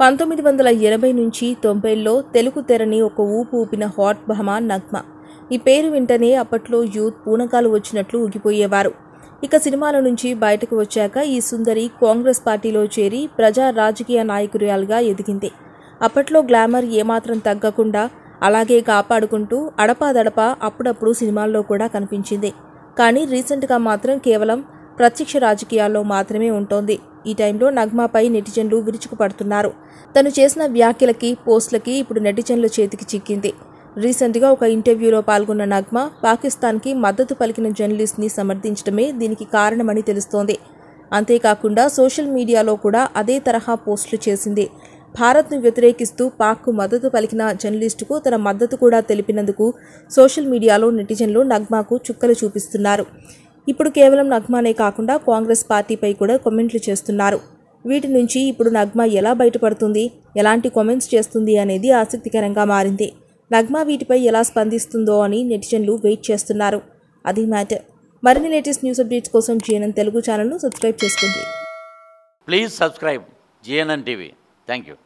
పంతొమ్మిది వందల ఎనభై నుంచి తొంభైల్లో తెలుగు తెరని ఒక ఊపు ఊపిన హాట్ బహమా నగ్మ. ఈ పేరు వింటనే అప్పట్లో యూత్ పూనకాలు వచ్చినట్లు ఊగిపోయేవారు. ఇక సినిమాల నుంచి బయటకు వచ్చాక ఈ సుందరి కాంగ్రెస్ పార్టీలో చేరి ప్రజా రాజకీయ నాయకురాలుగా ఎదిగింది. అప్పట్లో గ్లామర్ ఏమాత్రం తగ్గకుండా అలాగే కాపాడుకుంటూ అడపాదడపా అప్పుడప్పుడు సినిమాల్లో కూడా కనిపించింది. కానీ రీసెంట్గా మాత్రం కేవలం ప్రత్యక్ష రాజకీయాల్లో మాత్రమే ఉంటోంది. ఈ టైంలో నగ్మాపై నెటిజన్లు విరుచుకుపడుతున్నారు. తను చేసిన వ్యాఖ్యలకి పోస్టులకి ఇప్పుడు నెటిజన్ల చేతికి చిక్కింది. రీసెంట్గా ఒక ఇంటర్వ్యూలో పాల్గొన్న నగ్మా పాకిస్తాన్కి మద్దతు పలికిన జర్నలిస్ట్ని సమర్థించడమే దీనికి కారణమని తెలుస్తోంది. అంతేకాకుండా సోషల్ మీడియాలో కూడా అదే తరహా పోస్టులు చేసింది. భారత్ను వ్యతిరేకిస్తూ పాక్కు మద్దతు పలికిన జర్నలిస్టుకు తన మద్దతు కూడా తెలిపినందుకు సోషల్ మీడియాలో నెటిజన్లు నగ్మాకు చుక్కలు చూపిస్తున్నారు. ఇప్పుడు కేవలం నగ్మానే కాకుండా కాంగ్రెస్ పార్టీపై కూడా కామెంట్లు చేస్తున్నారు. వీటి నుంచి ఇప్పుడు నగ్మా ఎలా బయటపడుతుంది ఎలాంటి కామెంట్స్ చేస్తుంది అనేది ఆసక్తికరంగా మారింది. నగ్మా వీటిపై ఎలా స్పందిస్తుందో అని నెటిజన్లు వెయిట్ చేస్తున్నారు. అది మ్యాటర్. మరిన్ని లేటెస్ట్ న్యూస్ అప్డేట్స్ కోసం జిఎన్ఎన్ తెలుగు ఛానల్ను సబ్స్క్రైబ్ చేసుకోండి. Please subscribe GNN TV. Thank you.